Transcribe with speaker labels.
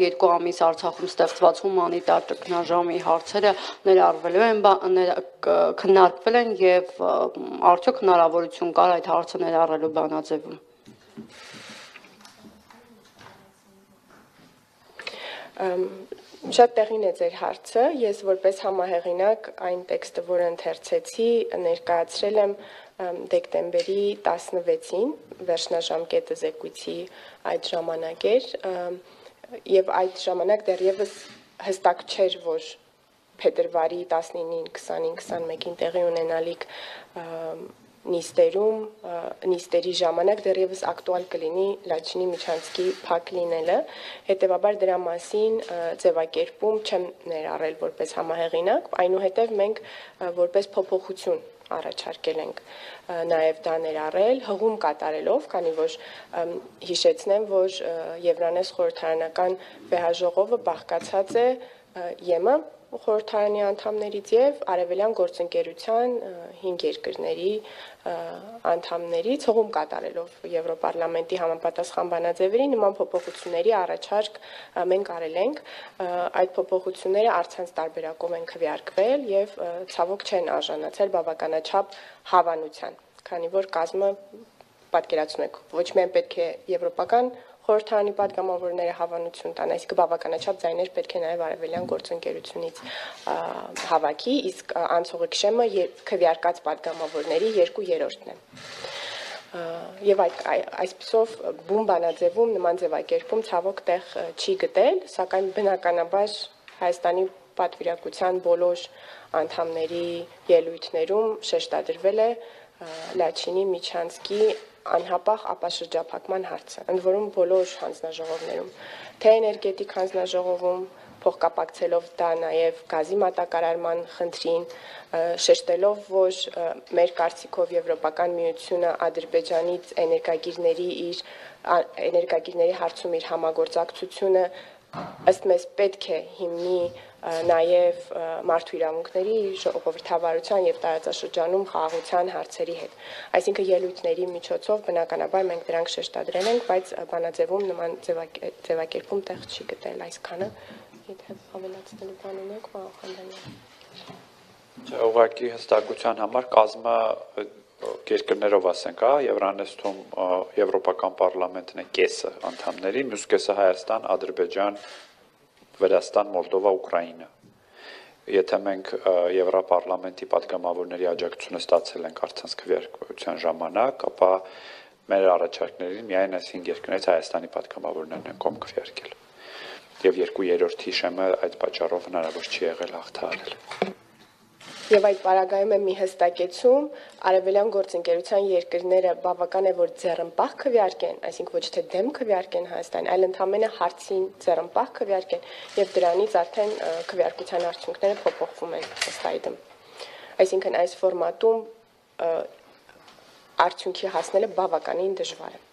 Speaker 1: երկու ամիս Արցախում ստեղծված հումանիտար ճգնաժամի հարցերը ներառվելու են քննարկվել են եւ արդյոք հնարավորություն կար այդ հարցը ներառելու բանաձևում։
Speaker 2: Շատ տեղին է ձեր հարցը։ Ես որպես համահեղինակ այն տեքստը, որը ընթերցեցի, ներկայացրել եմ դեկտեմբերի 16-ին վերջնաժամկետը զեկույցի այդ ժամանակ էր եւ այդ ժամանակ դեռևս հստակ չէր, որ փետրվարի 19-ին, 20-ին, 21-ին տեղի ունենալիք նիստերում նիստերի ժամանակ դեռևս ակտուալ կլինի Լաչինի Միչանցկի փակ լինելը հետեւաբար դրա մասին ձևակերպում չեմ ներառել որպես համահեղինակ այնուհետև մենք որպես փոփոխություն առաջարկել ենք նաև դա ներառել հղում կատարելով, քանի որ հիշեցնեմ, որ Եվրանես խորհրդարանական վեհաժողովը բաղկացած է ԵՄ խորհրդարանի անդամներից եւ Արևելյան գործընկերության 5 երկրների անդամներից հողում կատարելով Եվրոպարլամենտի համապատասխան բանաձևերի նման փոփոխությունների առաջարկ մենք արել ենք այդ փոփոխությունները արցանց տարբերակով են քվեարկվել եւ ցավոք չեն արժանացել բավականաչափ հավանության քանի որ կազմը պատկերացնում եք, ոչ միայն պետք է եվրոպական խորհրդարանի падգամավորները հավանություն տան, այսինքն բավականաչափ ձայներ պետք է նաև արևելյան գործընկերությունից հավաքի, իսկ անցողի քշեմը քվյարկած падգամավորների 2/3-ն է։ Եվ այդ այսպիսով բուն բանաձևում նման ձևակերպում ցավոք տեղ չի գտել, սակայն բնականաբար Հայաստանի պատվիրակության բոլոր անդամների ելույթներում շեշտադրվել է Լաչինի Միչանսկի անհապաղ ապաշրջափակման հարցը։ Ընդ որում բոլոր հանձնաժողովներում, թե էներգետիկ հանձնաժողովում փոխկապակցելով դա նաև գազի մատակարարման խնդրին, շեշտելով, որ մեր կարծիքով Եվրոպական միությունը Ադրբեջանից էներգագիրների իր էներգագիրների հարցում իր համագործակցությունը ըստ մեզ պետք է հիմնի նաև մարդու իրավունքների ժողովրդավարության եւ տարածաշրջանում խաղաղության հարցերի հետ։ Այսինքն ելույթների միջոցով բնականաբար մենք դրանք շեշտադրել ենք, բայց բանաձևում նման ձևակերպում տեղ չի գտել այսքանը։ Եթե ավելացնելու բան ունեք, Խանդանյան։
Speaker 3: Չէ, ուղղակի հստակության համար կազմը երկրներով ասենք, հա, Եվրանեստում Եվրոպական պարլամենտն է կեսը անդամների, մյուս կեսը Հայաստան, Ադրբեջան, Վրաստան, Մոլդովա, Ուկրաինա։ Եթե մենք Եվրոպարլամենտի падգամավորների աջակցությունը ստացել ենք արցանց քվեարկության ժամանակ, ապա մեր առաջարկներին միայն այս 5 երկրներից Հայաստանի падգամավորներն են կողմ քվեարկել։ Եվ 2/3-ի շեմը այդ պատճառով հնարավոր չի եղել հաղթահարել
Speaker 2: եւ այդ պարագայում է մի հստակեցում արևելյան գործընկերության երկրները. Բավական է որ ձեռնպահ քվեարկեն, այսինքն ոչ թե դեմ քվեարկեն Հայաստան, այլ ընդհանրապես հարցին ձեռնպահ քվեարկեն եւ դրանից արդեն քվեարկության արդյունքները փոփոխվում են սլայդում։ Այսինքն այս ֆորմատում արդյունքի հասնելը բավականին դժվար է։